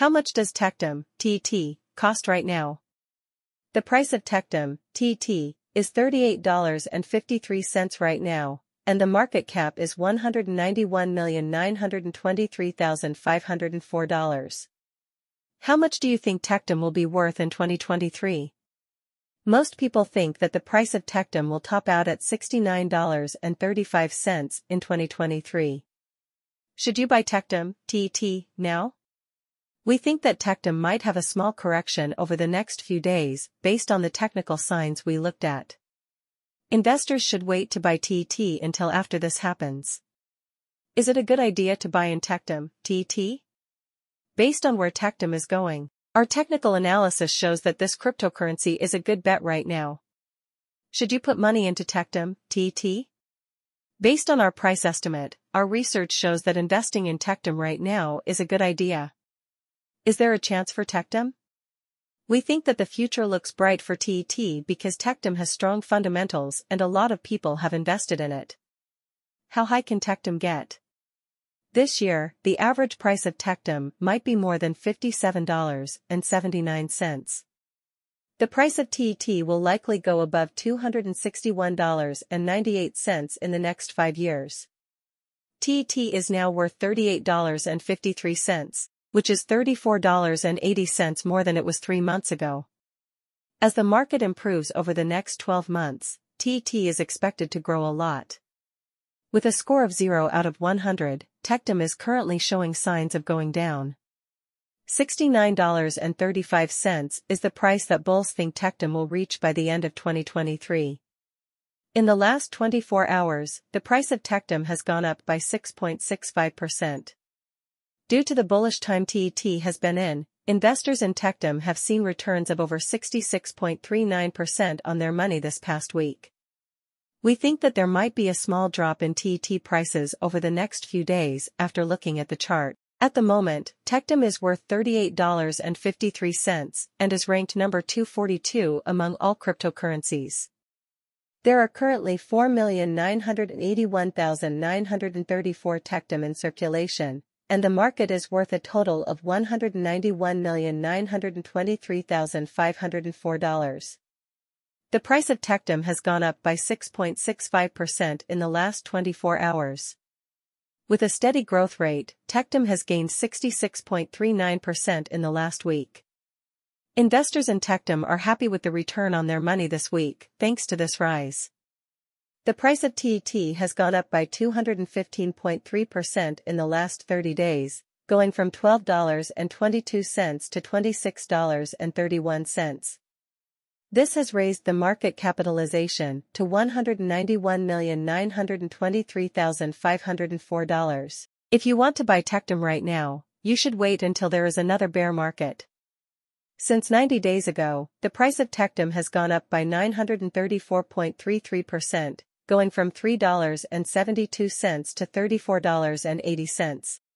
How much does Tectum, TT, cost right now? The price of Tectum, TT, is $38.53 right now, and the market cap is $191,923,504. How much do you think Tectum will be worth in 2023? Most people think that the price of Tectum will top out at $69.35 in 2023. Should you buy Tectum, TT, now? We think that Tectum might have a small correction over the next few days, based on the technical signs we looked at. Investors should wait to buy TT until after this happens. Is it a good idea to buy in Tectum, TT? Based on where Tectum is going, our technical analysis shows that this cryptocurrency is a good bet right now. Should you put money into Tectum, TT? Based on our price estimate, our research shows that investing in Tectum right now is a good idea. Is there a chance for Tectum? We think that the future looks bright for TET because Tectum has strong fundamentals and a lot of people have invested in it. How high can Tectum get? This year, the average price of Tectum might be more than $57.79. The price of TET will likely go above $261.98 in the next five years. TET is now worth $38.53, which is $34.80 more than it was three months ago. As the market improves over the next 12 months, TT is expected to grow a lot. With a score of 0 out of 100, Tectum is currently showing signs of going down. $69.35 is the price that bulls think Tectum will reach by the end of 2023. In the last 24 hours, the price of Tectum has gone up by 6.65%. Due to the bullish time TET has been in, investors in Tectum have seen returns of over 66.39% on their money this past week. We think that there might be a small drop in TET prices over the next few days after looking at the chart. At the moment, Tectum is worth $38.53 and is ranked number 242 among all cryptocurrencies. There are currently 4,981,934 Tectum in circulation, and the market is worth a total of $191,923,504. The price of Tectum has gone up by 6.65% in the last 24 hours. With a steady growth rate, Tectum has gained 66.39% in the last week. Investors in Tectum are happy with the return on their money this week, thanks to this rise. The price of TET has gone up by 215.3% in the last 30 days, going from $12.22 to $26.31. This has raised the market capitalization to $191,923,504. If you want to buy Tectum right now, you should wait until there is another bear market. Since 90 days ago, the price of Tectum has gone up by 934.33%, going from $3.72 to $34.80.